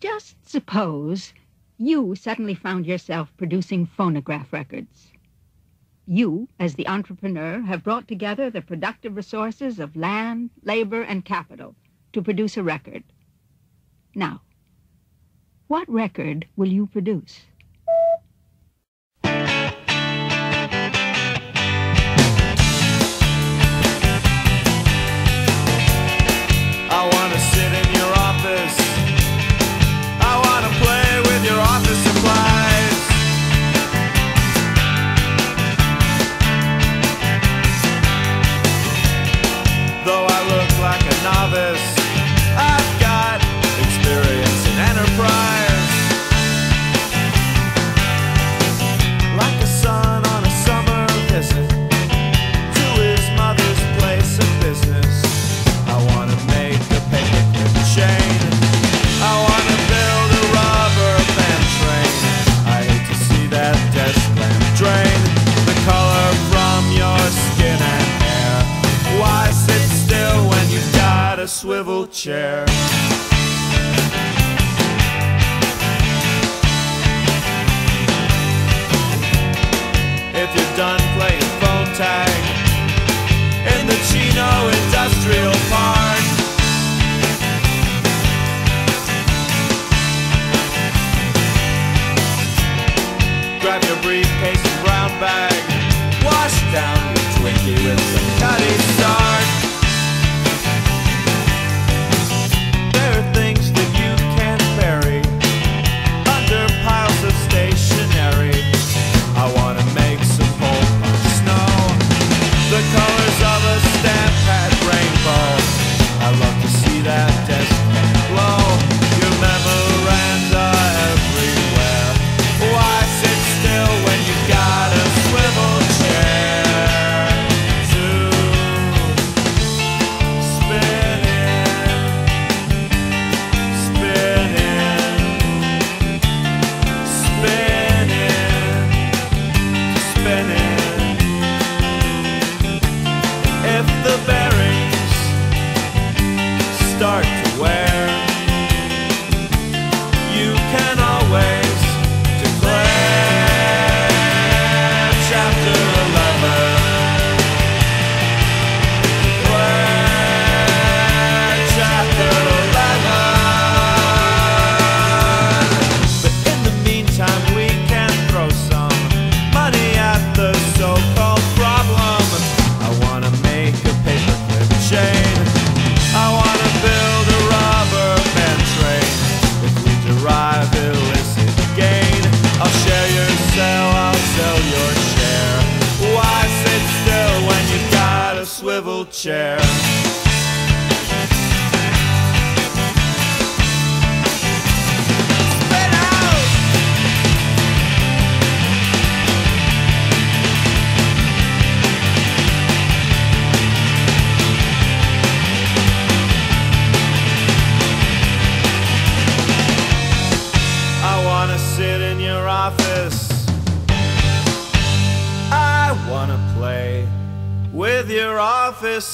Just suppose you suddenly found yourself producing phonograph records. You, as the entrepreneur, have brought together the productive resources of land, labor, and capital to produce a record. Now, what record will you produce?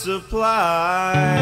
supply.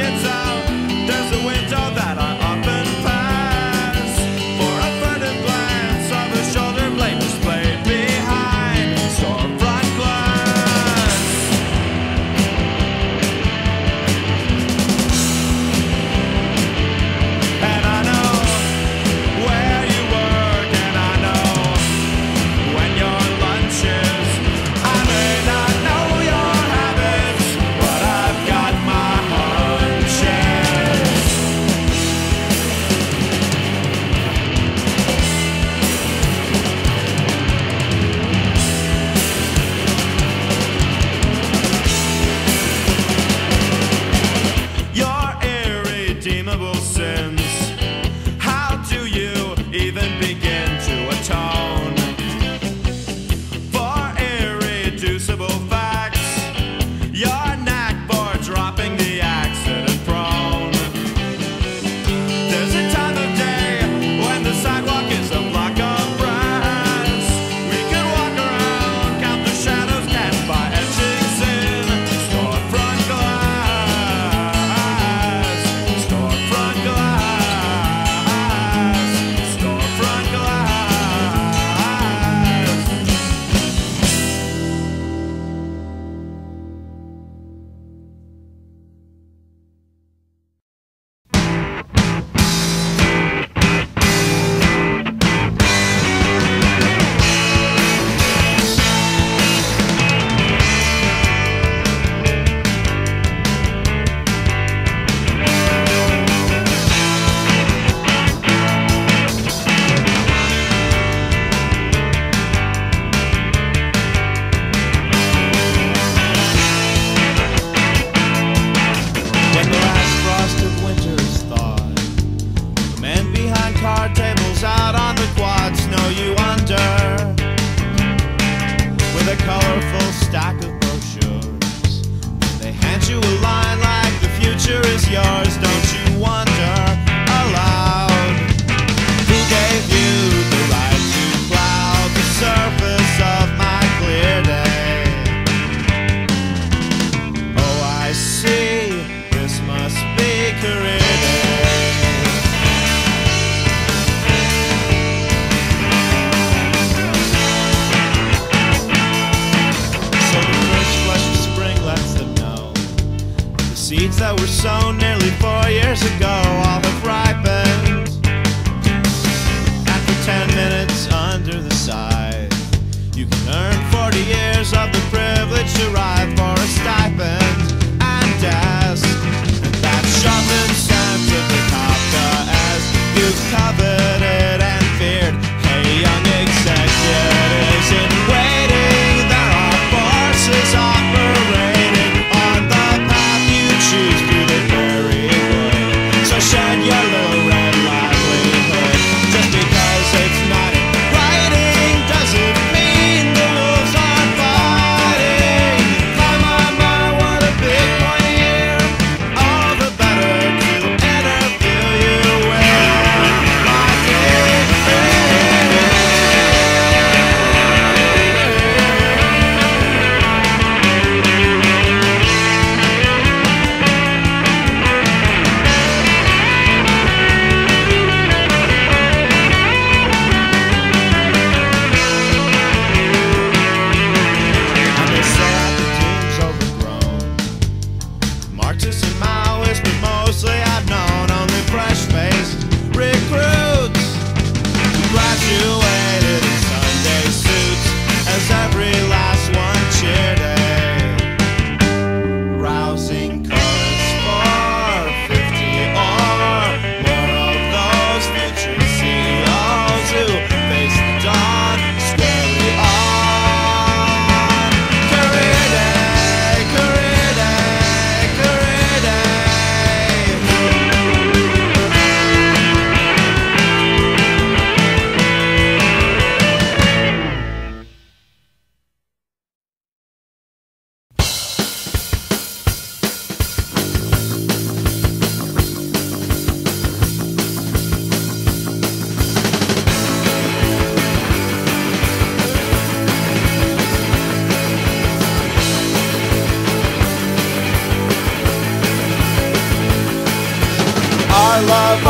Gets out, there's a window that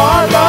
Love,